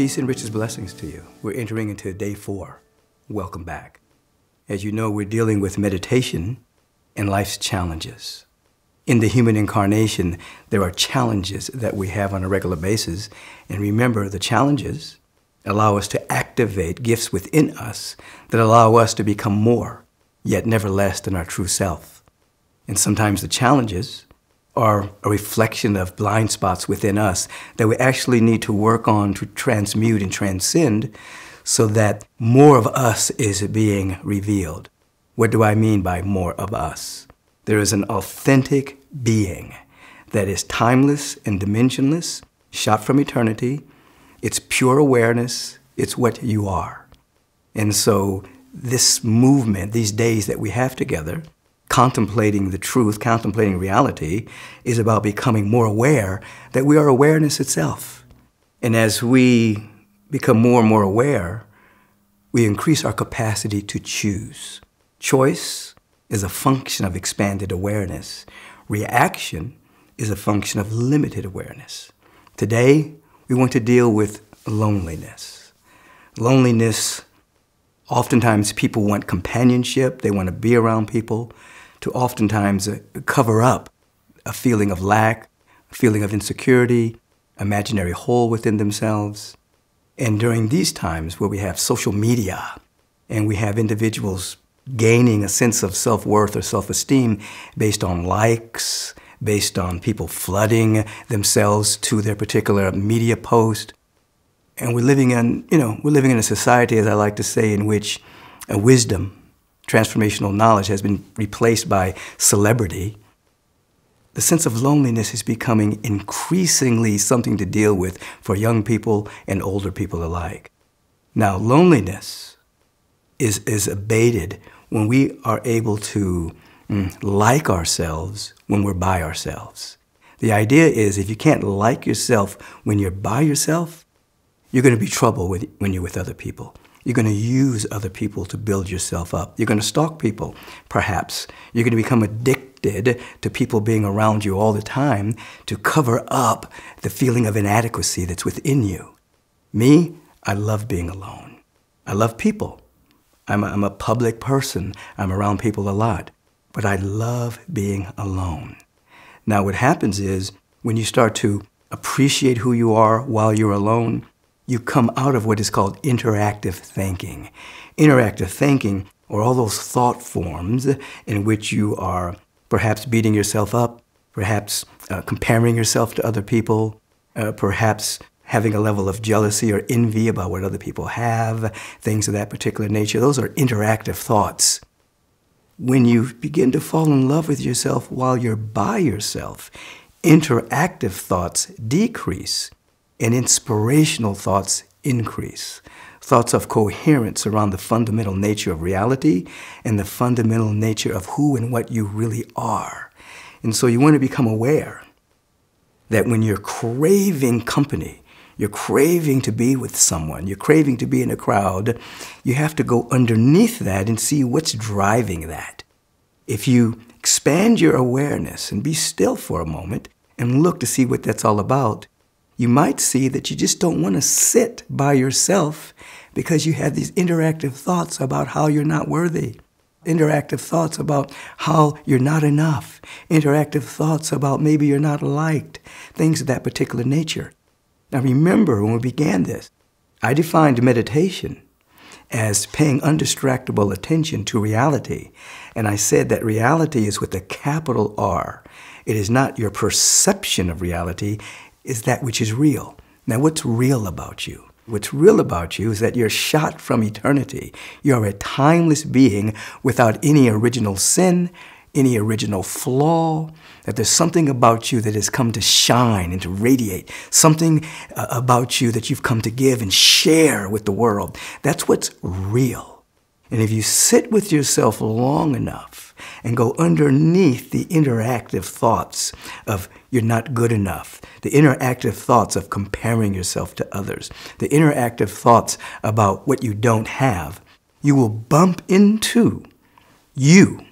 Peace and riches blessings to you. We're entering into day four. Welcome back. As you know, we're dealing with meditation and life's challenges. In the human incarnation, there are challenges that we have on a regular basis. And remember, the challenges allow us to activate gifts within us that allow us to become more, yet never less than our true self. And sometimes the challenges are a reflection of blind spots within us that we actually need to work on to transmute and transcend so that more of us is being revealed. What do I mean by more of us? There is an authentic being that is timeless and dimensionless, shot from eternity. It's pure awareness, it's what you are. And so, this movement, these days that we have together, contemplating the truth, contemplating reality, is about becoming more aware that we are awareness itself. And as we become more and more aware, we increase our capacity to choose. Choice is a function of expanded awareness. Reaction is a function of limited awareness. Today, we want to deal with loneliness. Loneliness, oftentimes people want companionship, they want to be around people, to oftentimes uh, cover up a feeling of lack, a feeling of insecurity, imaginary hole within themselves. And during these times where we have social media and we have individuals gaining a sense of self worth or self esteem based on likes, based on people flooding themselves to their particular media post. And we're living in, you know, we're living in a society, as I like to say, in which a wisdom transformational knowledge has been replaced by celebrity, the sense of loneliness is becoming increasingly something to deal with for young people and older people alike. Now, loneliness is, is abated when we are able to mm, like ourselves when we're by ourselves. The idea is if you can't like yourself when you're by yourself, you're going to be trouble with, when you're with other people. You're going to use other people to build yourself up. You're going to stalk people, perhaps. You're going to become addicted to people being around you all the time to cover up the feeling of inadequacy that's within you. Me, I love being alone. I love people. I'm a, I'm a public person. I'm around people a lot. But I love being alone. Now, what happens is when you start to appreciate who you are while you're alone, you come out of what is called interactive thinking. Interactive thinking are all those thought forms in which you are perhaps beating yourself up, perhaps uh, comparing yourself to other people, uh, perhaps having a level of jealousy or envy about what other people have, things of that particular nature. Those are interactive thoughts. When you begin to fall in love with yourself while you're by yourself, interactive thoughts decrease and inspirational thoughts increase. Thoughts of coherence around the fundamental nature of reality and the fundamental nature of who and what you really are. And so you want to become aware that when you're craving company, you're craving to be with someone, you're craving to be in a crowd, you have to go underneath that and see what's driving that. If you expand your awareness and be still for a moment and look to see what that's all about, you might see that you just don't want to sit by yourself because you have these interactive thoughts about how you're not worthy, interactive thoughts about how you're not enough, interactive thoughts about maybe you're not liked, things of that particular nature. Now remember when we began this, I defined meditation as paying undistractable attention to reality. And I said that reality is with a capital R. It is not your perception of reality, is that which is real. Now, what's real about you? What's real about you is that you're shot from eternity. You're a timeless being without any original sin, any original flaw, that there's something about you that has come to shine and to radiate, something uh, about you that you've come to give and share with the world. That's what's real. And if you sit with yourself long enough and go underneath the interactive thoughts of you're not good enough, the interactive thoughts of comparing yourself to others, the interactive thoughts about what you don't have, you will bump into you.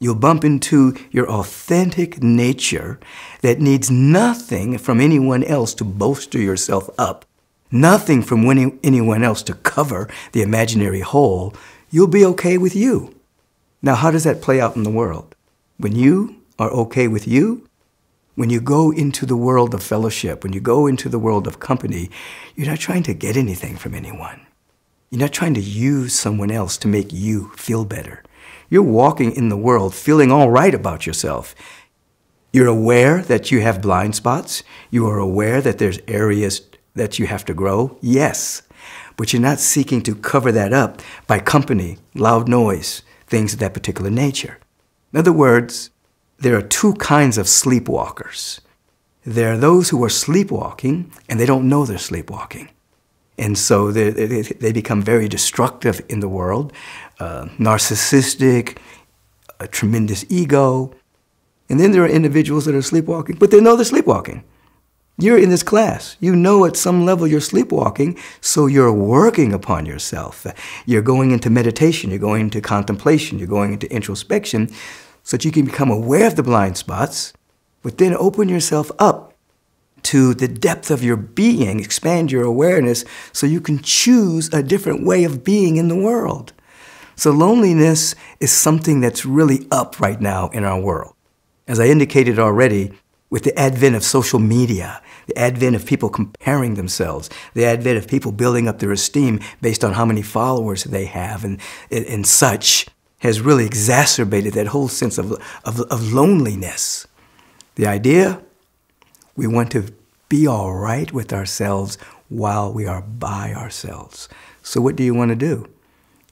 You'll bump into your authentic nature that needs nothing from anyone else to bolster yourself up. nothing from anyone else to cover the imaginary hole, you'll be okay with you. Now, how does that play out in the world? When you are okay with you, when you go into the world of fellowship, when you go into the world of company, you're not trying to get anything from anyone. You're not trying to use someone else to make you feel better. You're walking in the world feeling all right about yourself. You're aware that you have blind spots. You are aware that there's areas that you have to grow. Yes. But you're not seeking to cover that up by company, loud noise, things of that particular nature. In other words, there are two kinds of sleepwalkers. There are those who are sleepwalking and they don't know they're sleepwalking. And so they, they, they become very destructive in the world, uh, narcissistic, a tremendous ego. And then there are individuals that are sleepwalking, but they know they're sleepwalking. You're in this class. You know at some level you're sleepwalking, so you're working upon yourself. You're going into meditation, you're going into contemplation, you're going into introspection, so that you can become aware of the blind spots, but then open yourself up to the depth of your being, expand your awareness so you can choose a different way of being in the world. So, loneliness is something that's really up right now in our world. As I indicated already, with the advent of social media, the advent of people comparing themselves, the advent of people building up their esteem based on how many followers they have and, and such, has really exacerbated that whole sense of, of, of loneliness. The idea we want to be all right with ourselves while we are by ourselves. So, what do you want to do?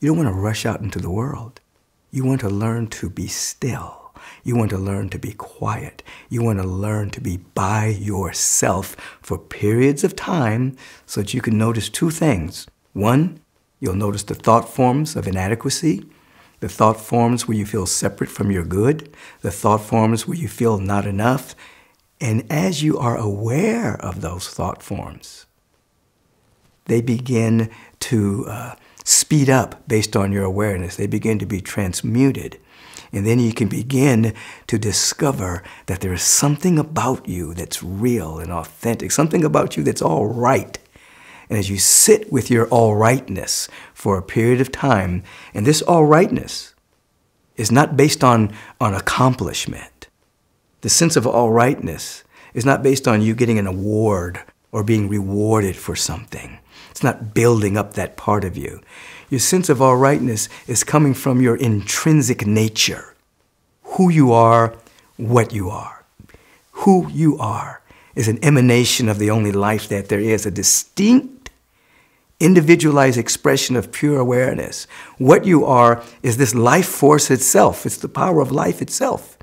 You don't want to rush out into the world. You want to learn to be still. You want to learn to be quiet. You want to learn to be by yourself for periods of time so that you can notice two things. One, you'll notice the thought forms of inadequacy, the thought forms where you feel separate from your good, the thought forms where you feel not enough, and as you are aware of those thought forms, they begin to uh, speed up based on your awareness. They begin to be transmuted. And then you can begin to discover that there is something about you that's real and authentic, something about you that's all right. And as you sit with your all rightness for a period of time, and this all rightness is not based on, on accomplishment, the sense of all rightness is not based on you getting an award or being rewarded for something. It's not building up that part of you. Your sense of all rightness is coming from your intrinsic nature who you are, what you are. Who you are is an emanation of the only life that there is, a distinct, individualized expression of pure awareness. What you are is this life force itself, it's the power of life itself.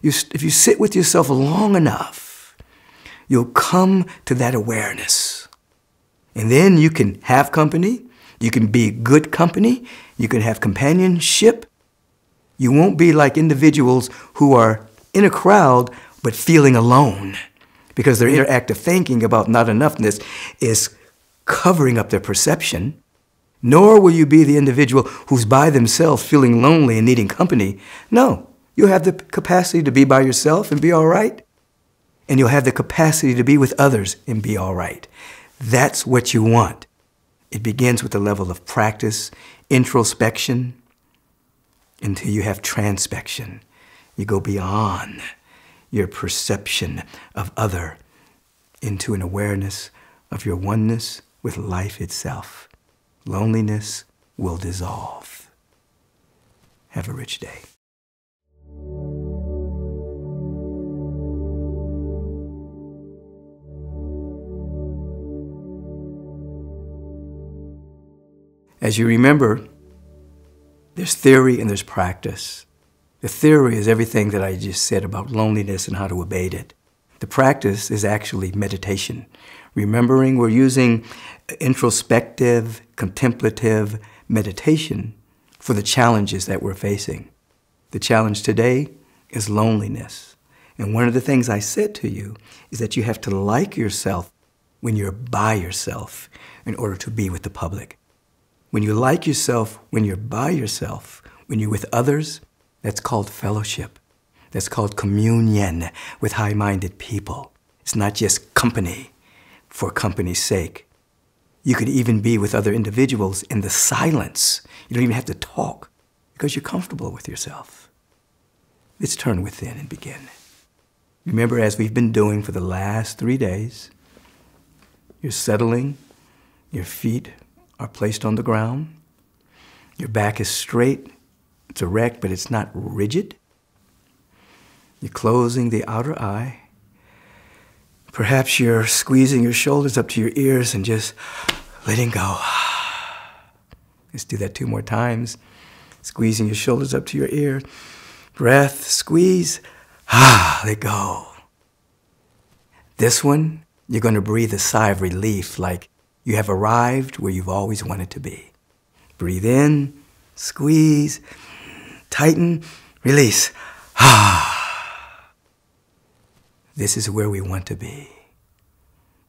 You, if you sit with yourself long enough, you'll come to that awareness. And then you can have company, you can be good company, you can have companionship. You won't be like individuals who are in a crowd but feeling alone because their interactive thinking about not enoughness is covering up their perception. Nor will you be the individual who's by themselves feeling lonely and needing company. No, You'll have the capacity to be by yourself and be all right. And you'll have the capacity to be with others and be all right. That's what you want. It begins with a level of practice, introspection, until you have transpection. You go beyond your perception of other into an awareness of your oneness with life itself. Loneliness will dissolve. Have a rich day. As you remember, there's theory and there's practice. The theory is everything that I just said about loneliness and how to abate it. The practice is actually meditation. Remembering we're using introspective, contemplative meditation for the challenges that we're facing. The challenge today is loneliness. And one of the things I said to you is that you have to like yourself when you're by yourself in order to be with the public. When you like yourself, when you're by yourself, when you're with others, that's called fellowship. That's called communion with high minded people. It's not just company for company's sake. You could even be with other individuals in the silence. You don't even have to talk because you're comfortable with yourself. Let's turn within and begin. Remember, as we've been doing for the last three days, you're settling, your feet are placed on the ground, your back is straight, it's erect, but it's not rigid. You're closing the outer eye. Perhaps you're squeezing your shoulders up to your ears and just letting go. Let's do that two more times. Squeezing your shoulders up to your ear. Breath, squeeze. Ah, let go. This one, you're going to breathe a sigh of relief like you have arrived where you've always wanted to be. Breathe in, squeeze, tighten, release. Ah. This is where we want to be.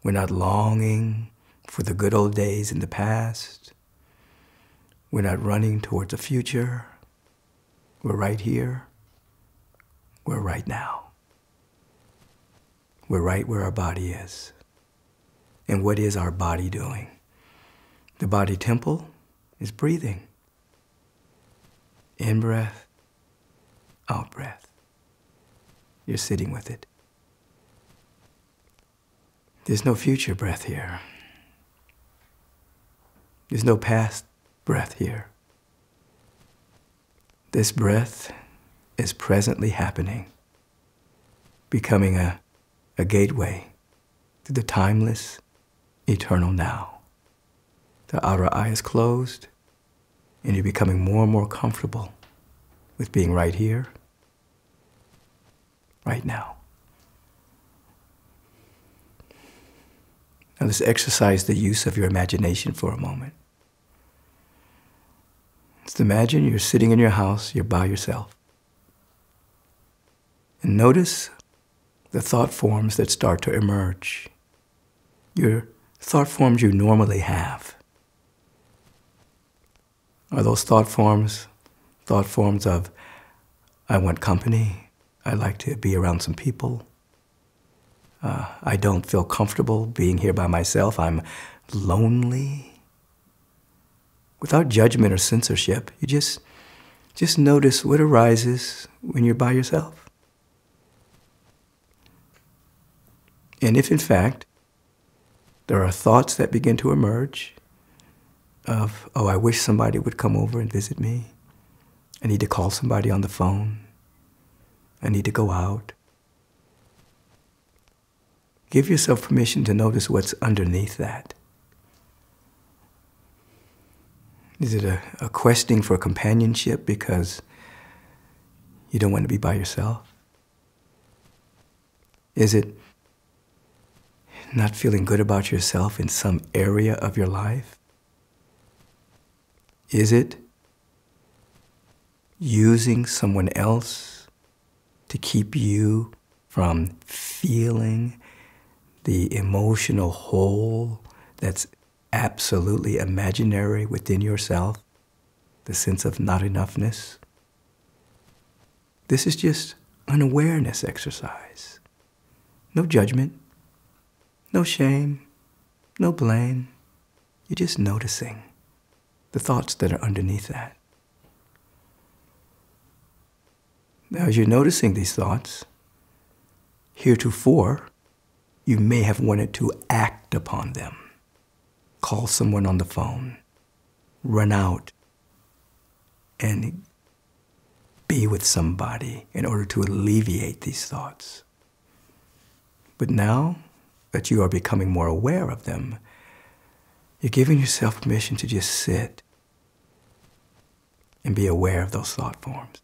We're not longing for the good old days in the past. We're not running towards the future. We're right here. We're right now. We're right where our body is. And what is our body doing? The body temple is breathing. In breath, out breath. You're sitting with it. There's no future breath here. There's no past breath here. This breath is presently happening, becoming a, a gateway to the timeless, eternal now. The outer eye is closed, and you're becoming more and more comfortable with being right here, right now. Now let's exercise the use of your imagination for a moment. Just imagine you're sitting in your house, you're by yourself. And notice the thought forms that start to emerge. Your thought forms you normally have. Are those thought forms thought forms of, I want company, I like to be around some people, uh, I don't feel comfortable being here by myself. I'm lonely. Without judgment or censorship, you just, just notice what arises when you're by yourself. And if, in fact, there are thoughts that begin to emerge of, oh, I wish somebody would come over and visit me. I need to call somebody on the phone. I need to go out. Give yourself permission to notice what's underneath that. Is it a, a questing for companionship because you don't want to be by yourself? Is it not feeling good about yourself in some area of your life? Is it using someone else to keep you from feeling the emotional hole that's absolutely imaginary within yourself, the sense of not enoughness. This is just an awareness exercise. No judgment, no shame, no blame. You're just noticing the thoughts that are underneath that. Now, as you're noticing these thoughts, heretofore, you may have wanted to act upon them. Call someone on the phone, run out, and be with somebody in order to alleviate these thoughts. But now that you are becoming more aware of them, you're giving yourself permission to just sit and be aware of those thought forms.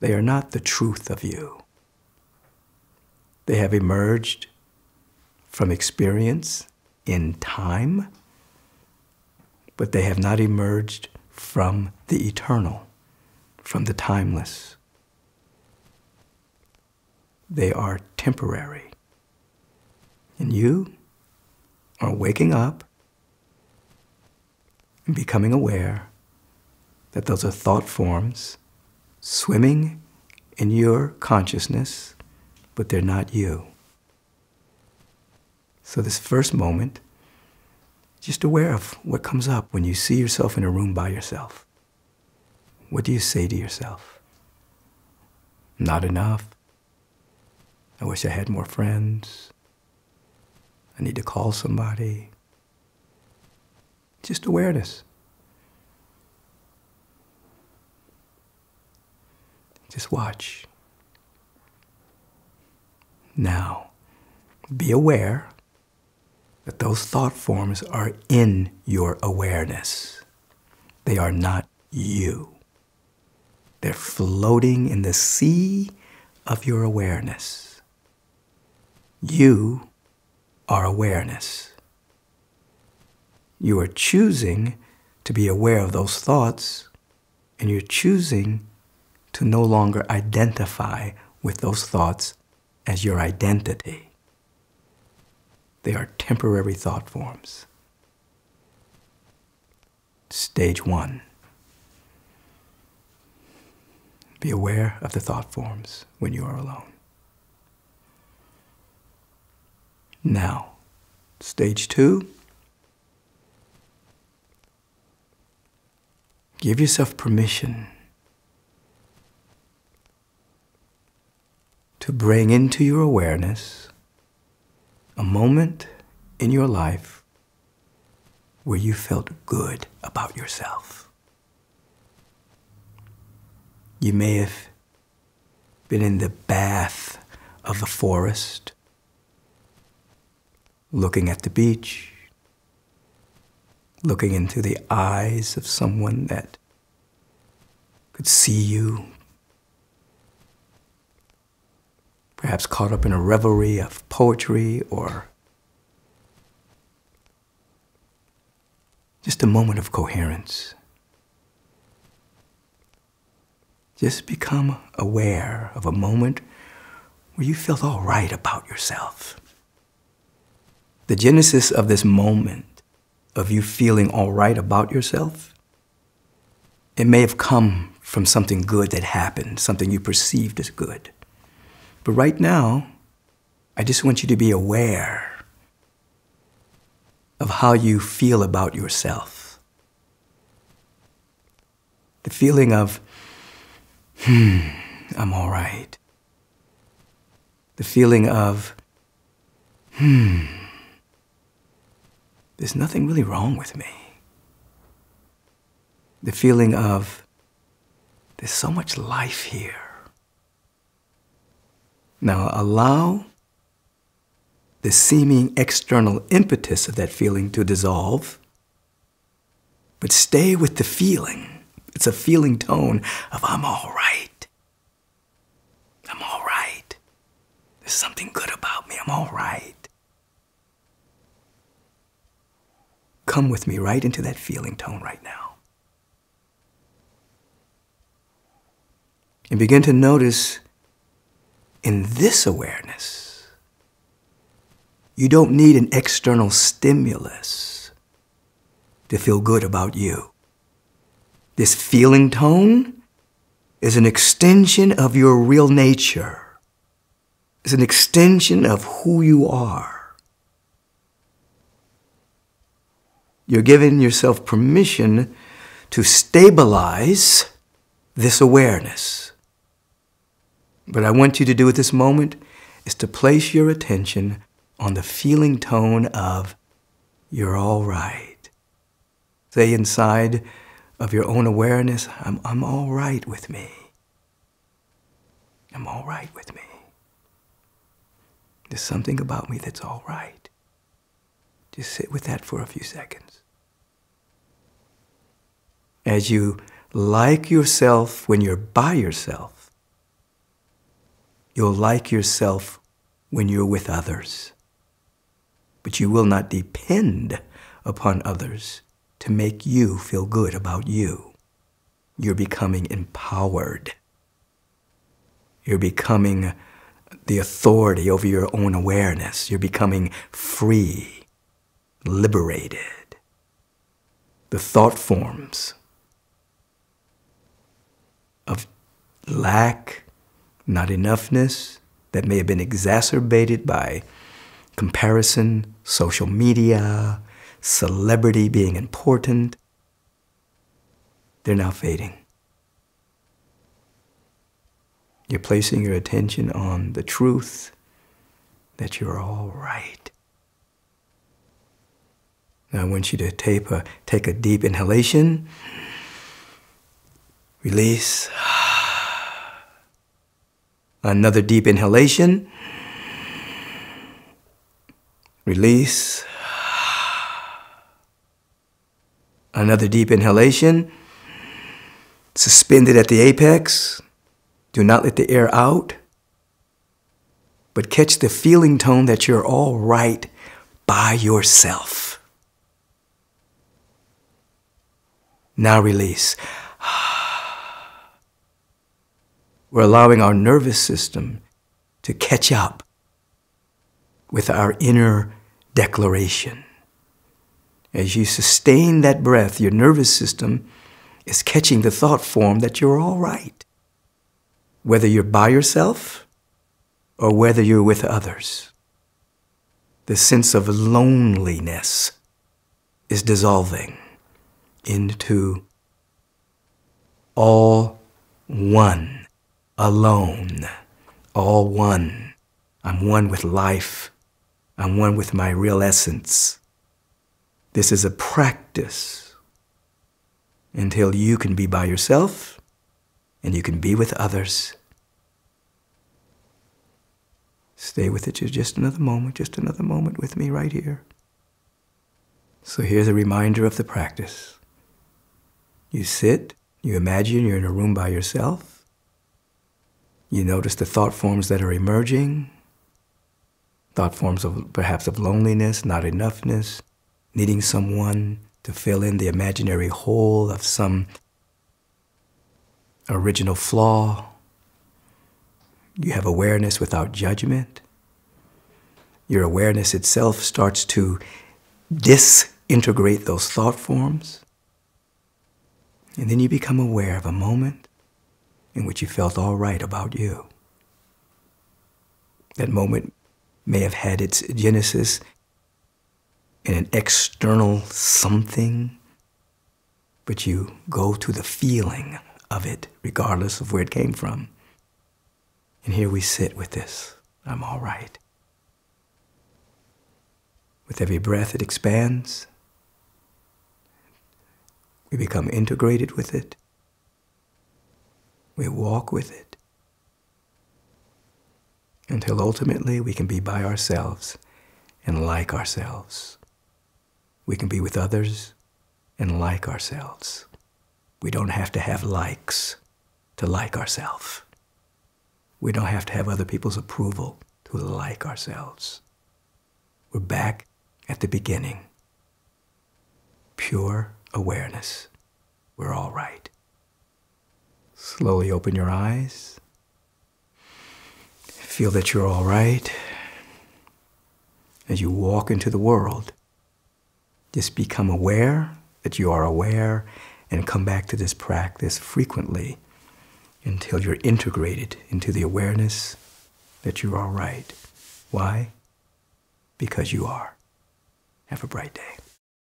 They are not the truth of you. They have emerged from experience in time, but they have not emerged from the eternal, from the timeless. They are temporary. And you are waking up and becoming aware that those are thought forms swimming in your consciousness but they're not you. So, this first moment, Just aware of what comes up when you see yourself in a room by yourself. What do you say to yourself? Not enough. I wish I had more friends. I need to call somebody. Just awareness. Just watch. Now, be aware that those thought forms are in your awareness. They are not you. They're floating in the sea of your awareness. You are awareness. You are choosing to be aware of those thoughts, and you're choosing to no longer identify with those thoughts as your identity. They are temporary thought forms. Stage one. Be aware of the thought forms when you are alone. Now, stage two. Give yourself permission to bring into your awareness a moment in your life where you felt good about yourself. You may have been in the bath of the forest, looking at the beach, looking into the eyes of someone that could see you, perhaps caught up in a reverie of poetry or just a moment of coherence. Just become aware of a moment where you felt all right about yourself. The genesis of this moment of you feeling all right about yourself, it may have come from something good that happened, something you perceived as good. But right now, I just want you to be aware of how you feel about yourself. The feeling of hmm, I'm all right. The feeling of, hmm, there's nothing really wrong with me. The feeling of, there's so much life here. Now allow the seeming external impetus of that feeling to dissolve, but stay with the feeling. It's a feeling tone of I'm all right. I'm all right. There's something good about me. I'm all right. Come with me right into that feeling tone right now. And begin to notice in this awareness, you don't need an external stimulus to feel good about you. This feeling tone is an extension of your real nature. It's an extension of who you are. You're giving yourself permission to stabilize this awareness. But I want you to do at this moment is to place your attention on the feeling tone of you're all right. Say inside, of your own awareness, I'm, I'm all right with me. I'm all right with me. There's something about me that's all right. Just sit with that for a few seconds. As you like yourself when you're by yourself, you'll like yourself when you're with others. But you will not depend upon others to make you feel good about you. You're becoming empowered. You're becoming the authority over your own awareness. You're becoming free, liberated. The thought forms of lack, not enoughness, that may have been exacerbated by comparison, social media, celebrity, being important, they're now fading. You're placing your attention on the truth that you're all right. Now I want you to take a, take a deep inhalation, release. Another deep inhalation, release. Another deep inhalation, suspended at the apex. Do not let the air out, but catch the feeling tone that you're all right by yourself. Now release. We're allowing our nervous system to catch up with our inner declaration. As you sustain that breath, your nervous system is catching the thought form that you're all right whether you're by yourself or whether you're with others. The sense of loneliness is dissolving into all one, alone, all one. I'm one with life. I'm one with my real essence. This is a practice until you can be by yourself and you can be with others. Stay with it just another moment, just another moment with me right here. So here's a reminder of the practice. You sit, you imagine you're in a room by yourself. You notice the thought forms that are emerging, thought forms of perhaps of loneliness, not enoughness, needing someone to fill in the imaginary hole of some original flaw. You have awareness without judgment. Your awareness itself starts to disintegrate those thought forms. And then you become aware of a moment in which you felt all right about you. That moment may have had its genesis in an external something, but you go to the feeling of it, regardless of where it came from. And here we sit with this. I'm all right. With every breath, it expands. We become integrated with it. We walk with it. Until ultimately we can be by ourselves and like ourselves. We can be with others and like ourselves. We don't have to have likes to like ourselves. We don't have to have other people's approval to like ourselves. We're back at the beginning. Pure awareness. We're all right. Slowly open your eyes. Feel that you're all right. As you walk into the world, just become aware that you are aware and come back to this practice frequently until you're integrated into the awareness that you're all right. Why? Because you are. Have a bright day.